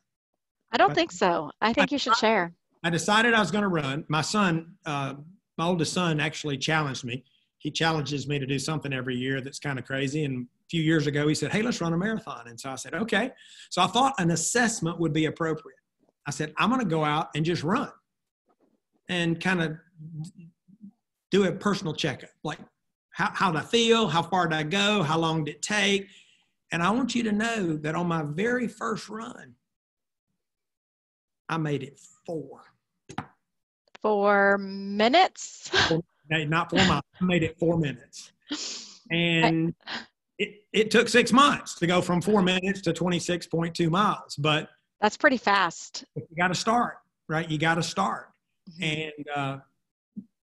S1: I don't think so. I think I, you should share.
S2: I decided I was going to run. My son, uh, my oldest son, actually challenged me. He challenges me to do something every year that's kind of crazy. And a few years ago, he said, "Hey, let's run a marathon." And so I said, "Okay." So I thought an assessment would be appropriate. I said, "I'm going to go out and just run." and kind of do a personal checkup, like how, how did I feel? How far did I go? How long did it take? And I want you to know that on my very first run, I made it four.
S1: Four minutes?
S2: Four, not four miles. I made it four minutes. And it, it took six months to go from four minutes to 26.2 miles. But
S1: that's pretty fast.
S2: You got to start, right? You got to start. Mm-hmm. And uh,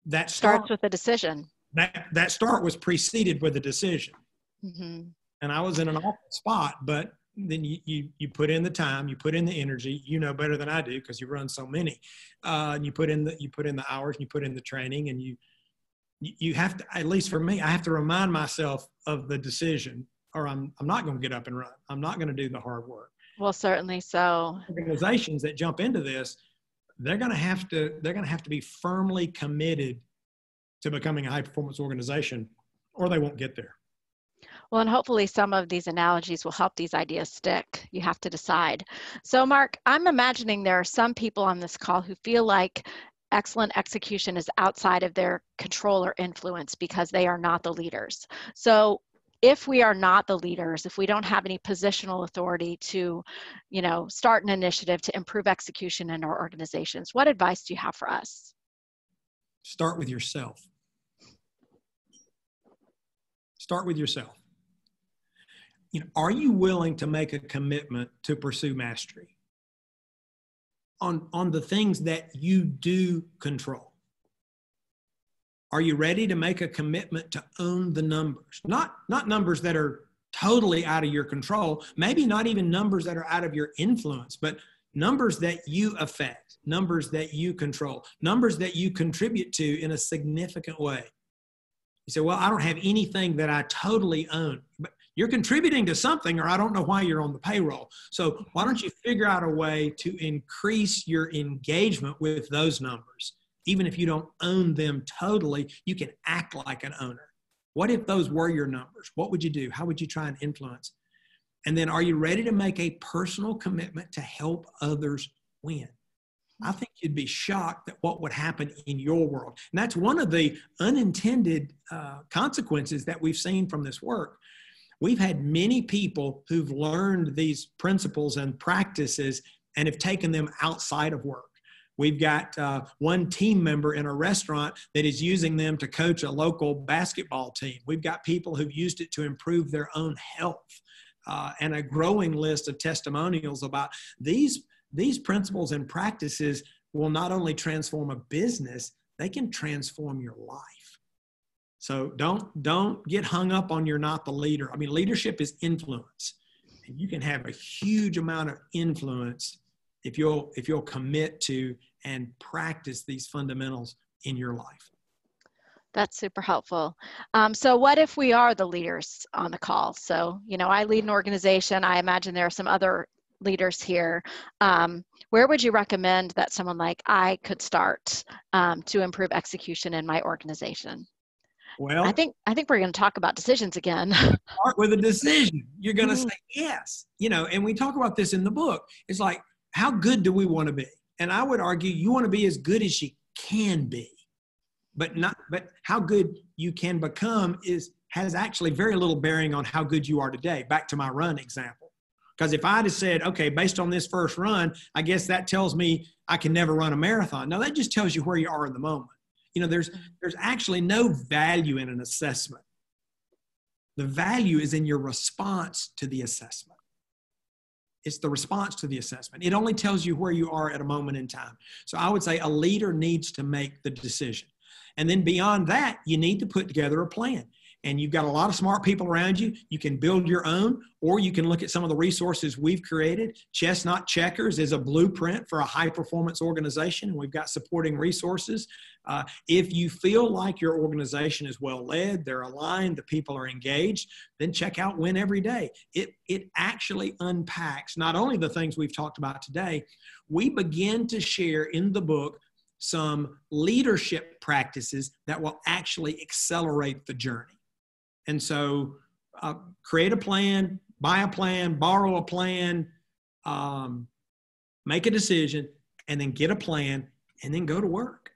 S2: that
S1: start, starts with a decision.
S2: That that start was preceded with a decision. Mm-hmm. And I was in an awful spot, but then you, you you put in the time, you put in the energy. You know better than I do because you run so many. Uh, and you put in the you put in the hours, and you put in the training, and you you have to at least for me, I have to remind myself of the decision, or I'm I'm not going to get up and run. I'm not going to do the hard work.
S1: Well, certainly so.
S2: Organizations that jump into this they're going to have to they're going to have to be firmly committed to becoming a high performance organization or they won't get there.
S1: Well and hopefully some of these analogies will help these ideas stick. You have to decide. So mark i'm imagining there are some people on this call who feel like excellent execution is outside of their control or influence because they are not the leaders. So if we are not the leaders, if we don't have any positional authority to, you know, start an initiative to improve execution in our organizations, what advice do you have for us?
S2: Start with yourself. start with yourself. You know, are you willing to make a commitment to pursue mastery on, on the things that you do control? Are you ready to make a commitment to own the numbers? Not, not numbers that are totally out of your control, maybe not even numbers that are out of your influence, but numbers that you affect, numbers that you control, numbers that you contribute to in a significant way. You say, Well, I don't have anything that I totally own. But you're contributing to something, or I don't know why you're on the payroll. So, why don't you figure out a way to increase your engagement with those numbers? Even if you don't own them totally, you can act like an owner. What if those were your numbers? What would you do? How would you try and influence? And then are you ready to make a personal commitment to help others win? I think you'd be shocked at what would happen in your world. And that's one of the unintended uh, consequences that we've seen from this work. We've had many people who've learned these principles and practices and have taken them outside of work. We've got uh, one team member in a restaurant that is using them to coach a local basketball team. We've got people who've used it to improve their own health uh, and a growing list of testimonials about these these principles and practices will not only transform a business they can transform your life so don't don't get hung up on you're not the leader i mean leadership is influence and you can have a huge amount of influence if you'll if you'll commit to and practice these fundamentals in your life
S1: that's super helpful. Um, so, what if we are the leaders on the call? So, you know, I lead an organization. I imagine there are some other leaders here. Um, where would you recommend that someone like I could start um, to improve execution in my organization? Well, I think I think we're going to talk about decisions again.
S2: start with a decision. You're going to mm-hmm. say yes. You know, and we talk about this in the book. It's like, how good do we want to be? And I would argue you want to be as good as you can be. But not but how good you can become is has actually very little bearing on how good you are today. Back to my run example. Because if i'd have said okay based on this first run i guess that tells me i can never run a marathon. No that just tells you where you are in the moment. You know there's mm-hmm. there's actually no value in an assessment. The value is in your response to the assessment it's the response to the assessment. It only tells you where you are at a moment in time. So i would say a leader needs to make the decision. And then beyond that, you need to put together a plan. And you've got a lot of smart people around you. You can build your own, or you can look at some of the resources we've created. Chess Not Checkers is a blueprint for a high performance organization, and we've got supporting resources. Uh, if you feel like your organization is well led, they're aligned, the people are engaged, then check out Win Every Day. It, it actually unpacks not only the things we've talked about today, we begin to share in the book some leadership practices that will actually accelerate the journey. And so, uh, create a plan, buy a plan, borrow a plan, um, make a decision, and then get a plan, and then go to work.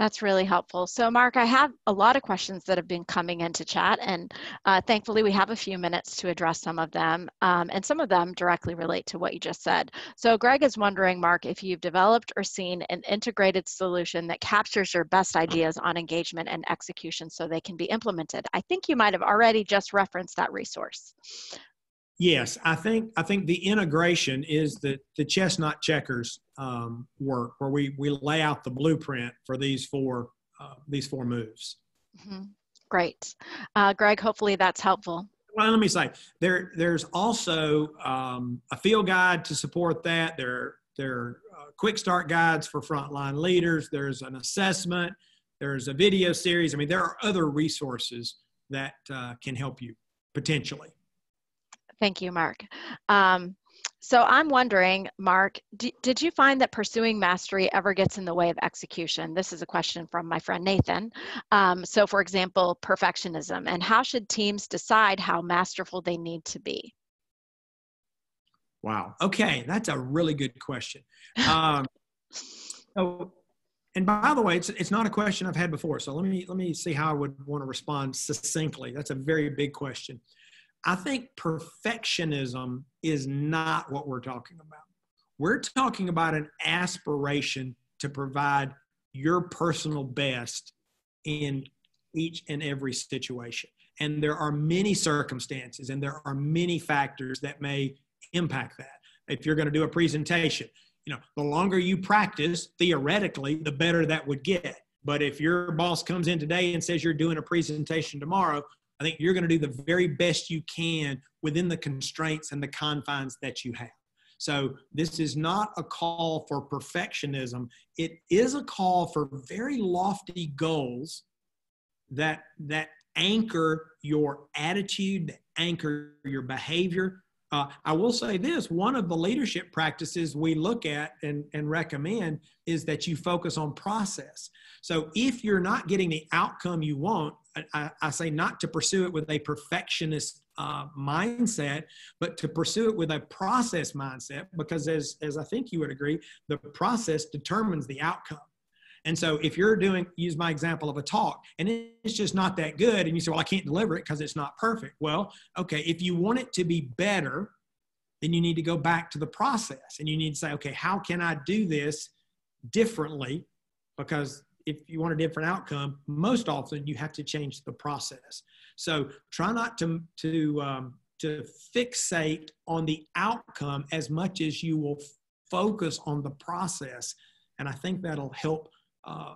S1: That's really helpful. So Mark, I have a lot of questions that have been coming into chat and uh, thankfully we have a few minutes to address some of them um, and some of them directly relate to what you just said. So Greg is wondering, Mark, if you've developed or seen an integrated solution that captures your best ideas on engagement and execution so they can be implemented. I think you might have already just referenced that resource.
S2: Yes, I think I think the integration is the the Chess Not Checkers um, work where we we lay out the blueprint for these four uh, these four moves.
S1: Mm-hmm. Great, uh, Greg. Hopefully that's helpful.
S2: Well, let me say there there's also um, a field guide to support that. There there are uh, quick start guides for frontline leaders. There's an assessment. There's a video series. I mean, there are other resources that uh, can help you potentially.
S1: Thank you, Mark. Um, so I'm wondering, Mark, d- did you find that pursuing mastery ever gets in the way of execution? This is a question from my friend Nathan. Um, so, for example, perfectionism, and how should teams decide how masterful they need to be?
S2: Wow. Okay, that's a really good question. Um, so, and by the way, it's it's not a question I've had before. So let me let me see how I would want to respond succinctly. That's a very big question. I think perfectionism is not what we're talking about. We're talking about an aspiration to provide your personal best in each and every situation. And there are many circumstances and there are many factors that may impact that. If you're going to do a presentation, you know, the longer you practice, theoretically, the better that would get. But if your boss comes in today and says you're doing a presentation tomorrow, I think you're going to do the very best you can within the constraints and the confines that you have. So this is not a call for perfectionism. It is a call for very lofty goals that that anchor your attitude, anchor your behavior. Uh, I will say this one of the leadership practices we look at and, and recommend is that you focus on process. So if you're not getting the outcome you want, I, I say not to pursue it with a perfectionist uh, mindset, but to pursue it with a process mindset, because as, as I think you would agree, the process determines the outcome. And so if you're doing, use my example of a talk and it's just not that good, and you say, well, I can't deliver it because it's not perfect. Well, okay, if you want it to be better, then you need to go back to the process and you need to say, okay, how can I do this differently? Because if you want a different outcome, most often you have to change the process. So try not to to um, to fixate on the outcome as much as you will focus on the process, and I think that'll help uh,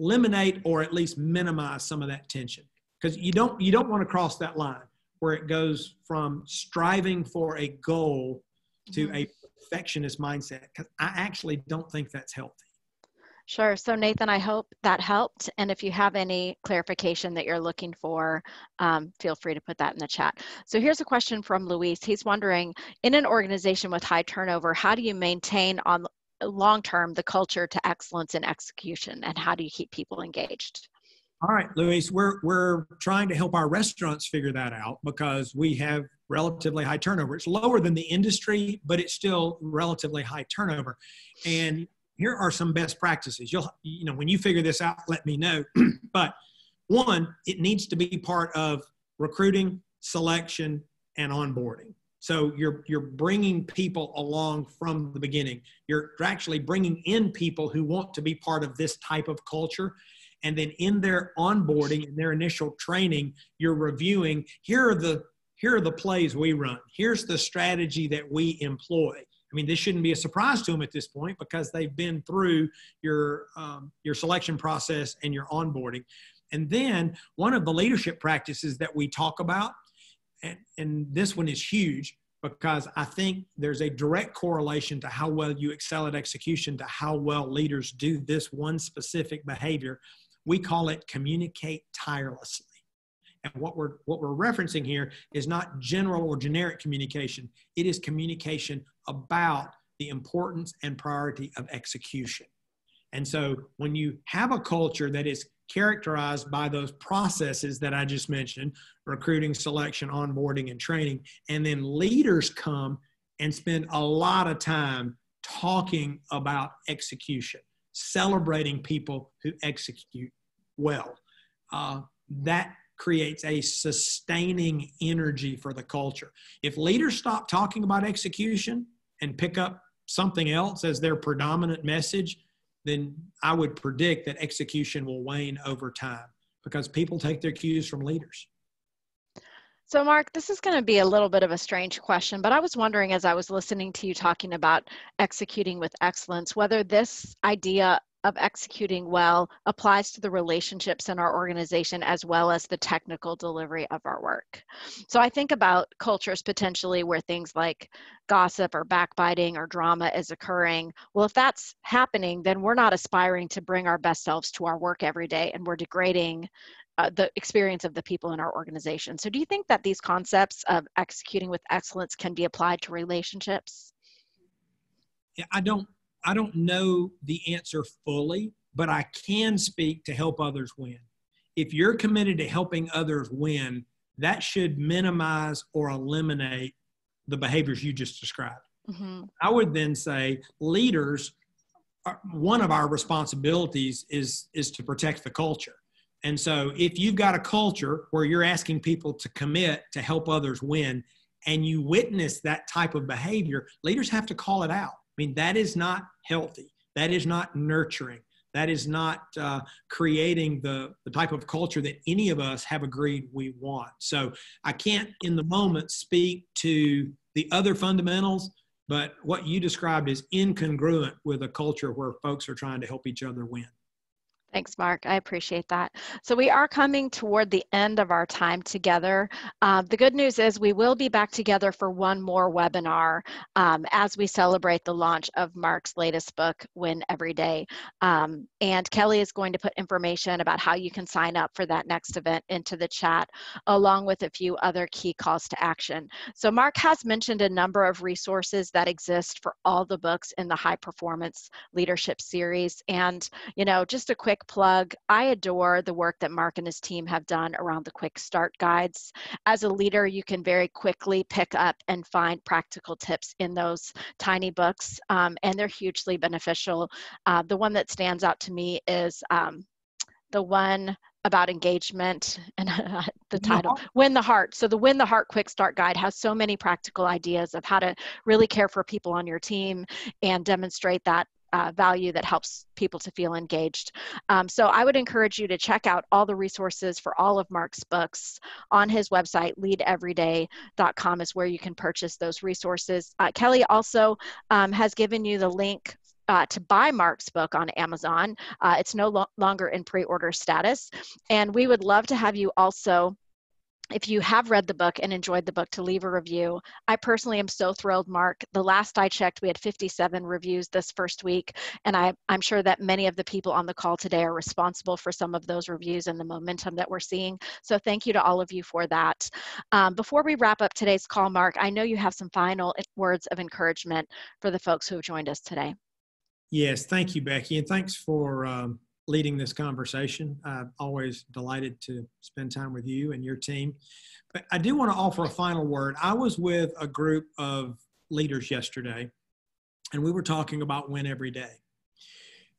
S2: eliminate or at least minimize some of that tension because you don't you don't want to cross that line where it goes from striving for a goal to mm-hmm. a perfectionist mindset because I actually don't think that's healthy.
S1: Sure. So, Nathan, I hope that helped. And if you have any clarification that you're looking for, um, feel free to put that in the chat. So, here's a question from Luis. He's wondering In an organization with high turnover, how do you maintain on long term the culture to excellence in execution? And how do you keep people engaged?
S2: All right, Luis, we're, we're trying to help our restaurants figure that out because we have relatively high turnover. It's lower than the industry, but it's still relatively high turnover. And here are some best practices. You'll, you know, when you figure this out, let me know. but one, it needs to be part of recruiting, selection, and onboarding. So you're you're bringing people along from the beginning. You're actually bringing in people who want to be part of this type of culture. And then in their onboarding and their initial training, you're reviewing here are the here are the plays we run. Here's the strategy that we employ. I mean, this shouldn't be a surprise to them at this point because they've been through your um, your selection process and your onboarding. And then one of the leadership practices that we talk about, and, and this one is huge because I think there's a direct correlation to how well you excel at execution to how well leaders do this one specific behavior. We call it communicate tirelessly. And what we're what we're referencing here is not general or generic communication. It is communication about the importance and priority of execution. And so when you have a culture that is characterized by those processes that I just mentioned recruiting, selection, onboarding, and training and then leaders come and spend a lot of time talking about execution, celebrating people who execute well. Uh, that creates a sustaining energy for the culture. If leaders stop talking about execution and pick up something else as their predominant message, then I would predict that execution will wane over time because people take their cues from leaders.
S1: So, Mark, this is going to be a little bit of a strange question, but I was wondering as I was listening to you talking about executing with excellence, whether this idea of executing well applies to the relationships in our organization as well as the technical delivery of our work. So I think about cultures potentially where things like gossip or backbiting or drama is occurring. Well, if that's happening, then we're not aspiring to bring our best selves to our work every day and we're degrading uh, the experience of the people in our organization. So do you think that these concepts of executing with excellence can be applied to relationships?
S2: Yeah, I don't I don't know the answer fully, but I can speak to help others win. If you're committed to helping others win, that should minimize or eliminate the behaviors you just described. Mm-hmm. I would then say leaders, are, one of our responsibilities is is to protect the culture. And so if you've got a culture where you're asking people to commit to help others win and you witness that type of behavior, leaders have to call it out. I mean, that is not healthy. That is not nurturing. That is not uh, creating the, the type of culture that any of us have agreed we want. So I can't in the moment speak to the other fundamentals, but what you described is incongruent with a culture where folks are trying to help each other win.
S1: Thanks, Mark. I appreciate that. So we are coming toward the end of our time together. Uh, the good news is we will be back together for one more webinar um, as we celebrate the launch of Mark's latest book, Win Every Day. Um, and Kelly is going to put information about how you can sign up for that next event into the chat, along with a few other key calls to action. So Mark has mentioned a number of resources that exist for all the books in the High Performance Leadership Series. And, you know, just a quick plug. I adore the work that Mark and his team have done around the quick start guides. As a leader, you can very quickly pick up and find practical tips in those tiny books, um, and they're hugely beneficial. Uh, the one that stands out to me is um, the one about engagement and uh, the title win the heart so the win the heart quick start guide has so many practical ideas of how to really care for people on your team and demonstrate that uh, value that helps people to feel engaged. Um, so I would encourage you to check out all the resources for all of Mark's books on his website, leadeveryday.com is where you can purchase those resources. Uh, Kelly also um, has given you the link uh, to buy Mark's book on Amazon. Uh, it's no lo longer in pre order status. And we would love to have you also if you have read the book and enjoyed the book to leave a review. I personally am so thrilled mark. The last i checked we had 57 reviews this first week and I, i'm sure that many of the people on the call today are responsible for some of those reviews and the momentum that we're seeing. So thank you to all of you for that. Um, before we wrap up today's call mark i know you have some final words of encouragement for the folks who have joined us today.
S2: Yes thank you becky and thanks for um, leading this conversation. I'm always delighted to spend time with you and your team. But I do want to offer a final word. I was with a group of leaders yesterday, and we were talking about win every day.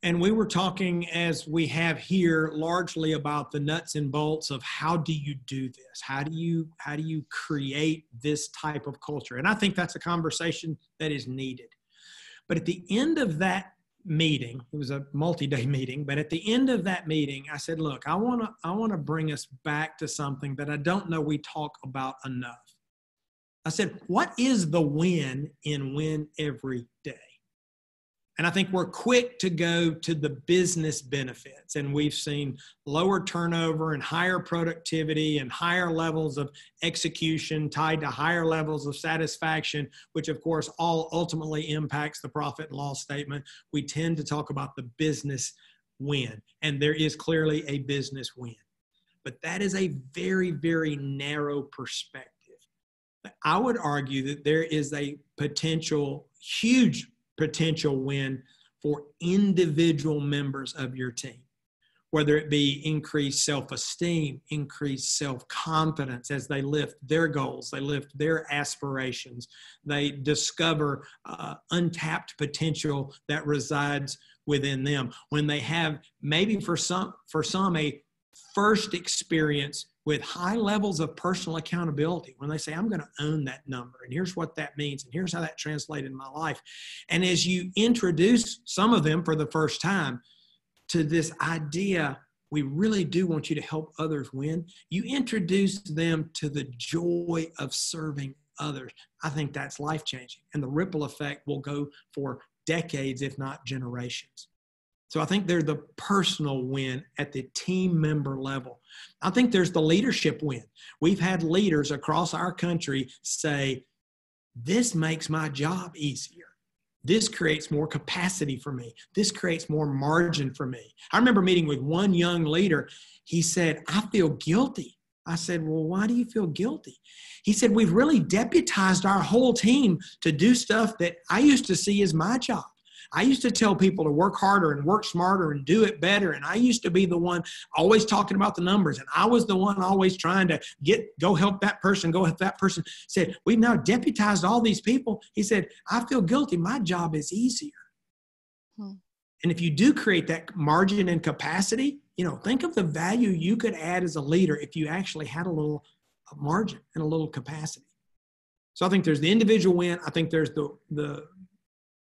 S2: And we were talking, as we have here, largely about the nuts and bolts of how do you do this? How do you how do you create this type of culture? And I think that's a conversation that is needed. But at the end of that meeting. It was a multi-day meeting but at the end of that meeting i said look i want to i want to bring us back to something that i don't know we talk about enough. I said what is the win in win every day and I think we're quick to go to the business benefits. And we've seen lower turnover and higher productivity and higher levels of execution tied to higher levels of satisfaction, which of course all ultimately impacts the profit and loss statement. We tend to talk about the business win. And there is clearly a business win. But that is a very, very narrow perspective. I would argue that there is a potential huge potential win for individual members of your team, whether it be increased self esteem, increased self confidence as they lift their goals, they lift their aspirations, they discover uh, untapped potential that resides within them. When they have maybe for some for some a first experience with high levels of personal accountability when they say i'm going to own that number and here's what that means and here's how that translated in my life. And as you introduce some of them for the first time to this idea we really do want you to help others win you introduce them to the joy of serving others. I think that's life changing and the ripple effect will go for decades if not generations so I think they're the personal win at the team member level. I think there's the leadership win. We've had leaders across our country say, This makes my job easier. This creates more capacity for me. This creates more margin for me. I remember meeting with one young leader. He said, I feel guilty. I said, Well, why do you feel guilty? He said, We've really deputized our whole team to do stuff that I used to see as my job. I used to tell people to work harder and work smarter and do it better. And I used to be the one always talking about the numbers. And I was the one always trying to get, go help that person, go help that person. Said, we've now deputized all these people. He said, I feel guilty. My job is easier. Hmm. And if you do create that margin and capacity, you know, think of the value you could add as a leader if you actually had a little margin and a little capacity. So I think there's the individual win. I think there's the the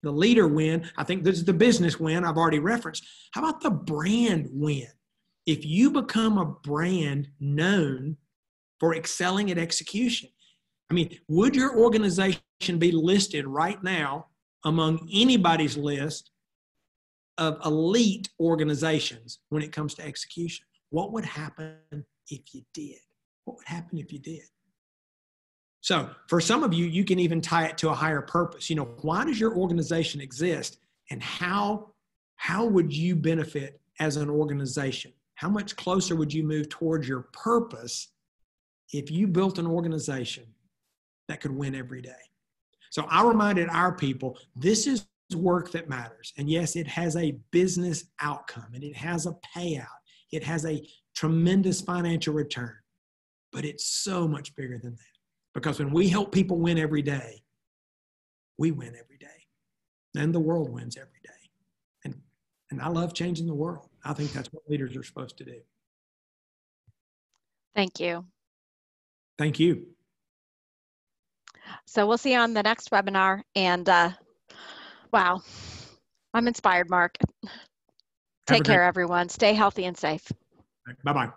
S2: the leader win. I think this is the business win I've already referenced. How about the brand win? If you become a brand known for excelling at execution, I mean, would your organization be listed right now among anybody's list of elite organizations when it comes to execution? What would happen if you did? What would happen if you did? So, for some of you, you can even tie it to a higher purpose. You know, why does your organization exist and how how would you benefit as an organization? How much closer would you move towards your purpose if you built an organization that could win every day? So, I reminded our people this is work that matters. And yes, it has a business outcome and it has a payout. It has a tremendous financial return, but it's so much bigger than that. Because when we help people win every day, we win every day. And the world wins every day. And, and I love changing the world. I think that's what leaders are supposed to do.
S1: Thank you.
S2: Thank you.
S1: So we'll see you on the next webinar. And uh, wow, I'm inspired, Mark. Take care, everyone. Stay healthy and safe.
S2: Bye bye.